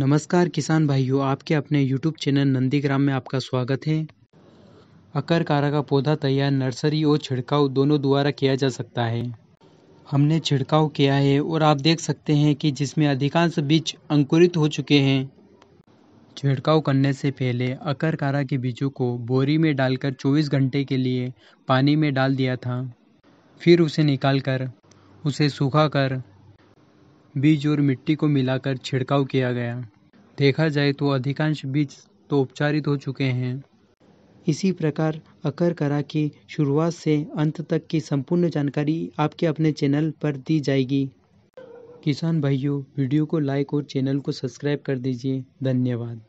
नमस्कार किसान भाइयों, आपके अपने यूट्यूब चैनल नंदीग्राम में आपका स्वागत है। अकर कारा का पौधा तैयार नर्सरी और छिड़काव दोनों द्वारा किया जा सकता है। हमने छिड़काव किया है और आप देख सकते हैं कि जिसमें अधिकांश बीज अंकुरित हो चुके हैं। छिड़काव करने से पहले अकर कारा के बीजों को बोरी में डालकर 24 घंटे के लिए पानी में डाल दिया था। फिर उसे निकालकर, उसे सुखाकर बीज और मिट्टी को मिलाकर छिड़काव किया गया। देखा जाए तो अधिकांश बीज तो उपचारित हो चुके हैं। इसी प्रकार अकर करा की शुरुआत से अंत तक की संपूर्ण जानकारी आपके अपने चैनल पर दी जाएगी। किसान भाइयों, वीडियो को लाइक और चैनल को सब्सक्राइब कर दीजिए। धन्यवाद।